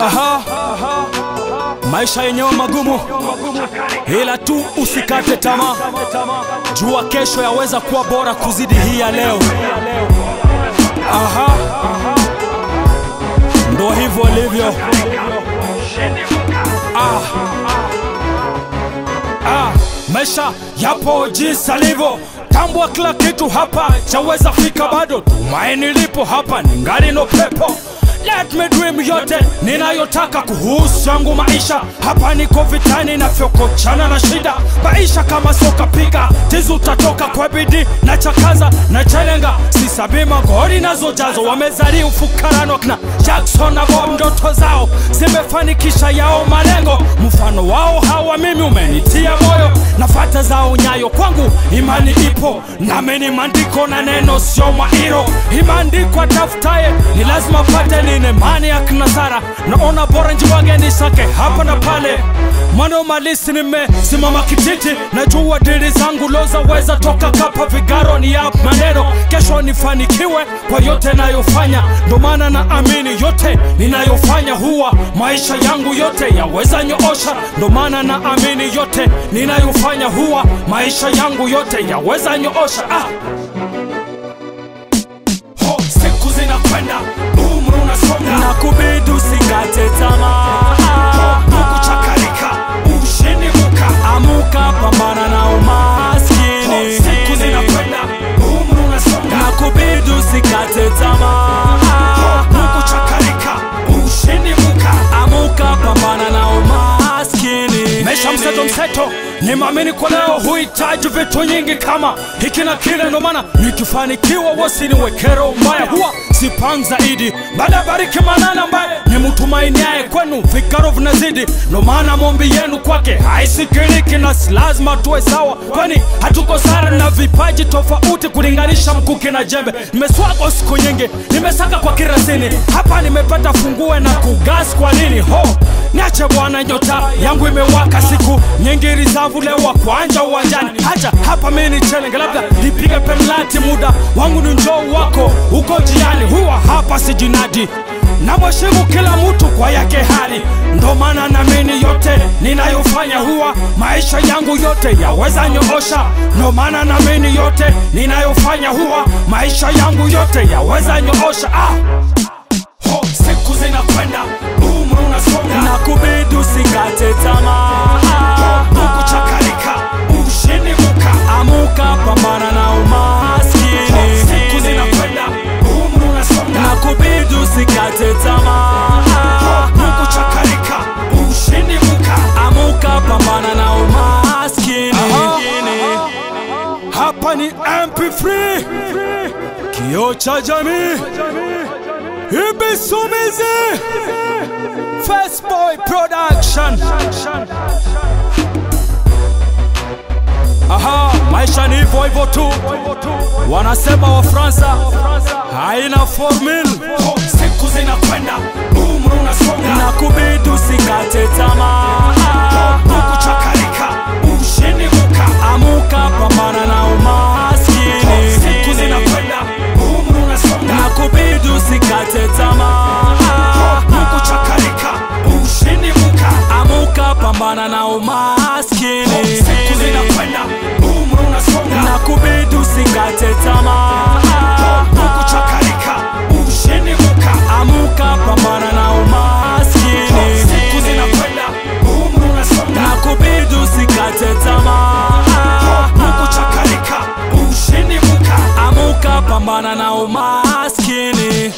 Aha. Maisha yenyewe magumu, ila tu usikate tamaa. Jua kesho yaweza kuwa bora kuzidi hii ya leo. Aha, ndo hivyo ilivyo. ushindi Ah. Ah, maisha yapo jinsi alivyo tambua kila kitu hapa chaweza fika bado. Tumaini lipo hapa ningali no pepo Let me dream yote ninayotaka kuhusu yangu maisha. Hapa niko vitani navyokochana na shida. Maisha kama soka piga tizi utatoka kwa bidii na chakaza na chelenga sisabi magori nazojazo wamezali ufukarano. Kina Jackson na Bob ndoto zao zimefanikisha yao malengo. Mfano wao hawa mimi umenitia moyo. Nafata zao nyayo kwangu imani ipo. Nami ni maandiko na neno sio mairo imeandikwa tafutaye ni lazima pate nine mani ya kinasara naona bora njiwage nisake hapa na pale. Mwana malisi nimesimama kititi najua dili zangu loza weza toka kapa vigaro ni ya maneno. Kesho nifanikiwe kwa yote nayofanya. Ndo maana na amini yote ninayofanya huwa maisha yangu yote yaweza nyoosha. Ndo maana na amini yote ninayofanya huwa maisha yangu yote yaweza nyoosha. Ah. Mseto ni mamini kwa leo huhitaji vitu nyingi kama hiki na kile. Ndo maana nikifanikiwa wasiniwekero mbaya. Huwa sipang zaidi. Baada ya bariki manana ambaye ni mtumainiaye kwenu vikaro vinazidi. Ndo maana mombi yenu kwake haisikiliki na lazima tuwe sawa. Kwani hatuko sara na vipaji tofauti kulinganisha mkuki na jembe. Nimeswaga siku nyingi nimesaka kwa kirasini hapa nimepata fungue na kugas kwa nini? Ho niache bwana nyota yangu imewaka siku nyingi rizavu lewa kwanja uwanjani. Haja hapa mini chelenge labda nipige penalti muda wangu ni njoo wako uko jiani huwa hapa sijinadi na mweshimu kila mtu kwa yake hali. Ndo maana namini yote ninayofanya huwa maisha yangu yote yaweza nyoosha. Ndo maana namini yote ninayofanya huwa maisha yangu yote yaweza nyoosha. Ah. Ho, siku zinakwenda umri unasonga na kubidi usikate tamaa amuka pambana na umaskini. Siku zinakwenda umri unasonga usikate tamaa. Amuka pambana na umaskini. Hapa ni MP3 kio cha jamii. Ibisumizi Boy Production. Aha, maisha ni hivyo hivyo tu, wanasema Wafransa haina formula. Siku zinakwenda, umri unasonga, na kubidi usikate tamaa, amuka pambana na umaskini. Siku zinakwenda, umri unasonga, na kubidi usikate tamaa, huku ushindi muka, amuka pambana na umaskini. Siku zinakwenda, umri unasonga, na kubidi usikate tamaa, huku ushindi muka, amuka pambana na umaskini.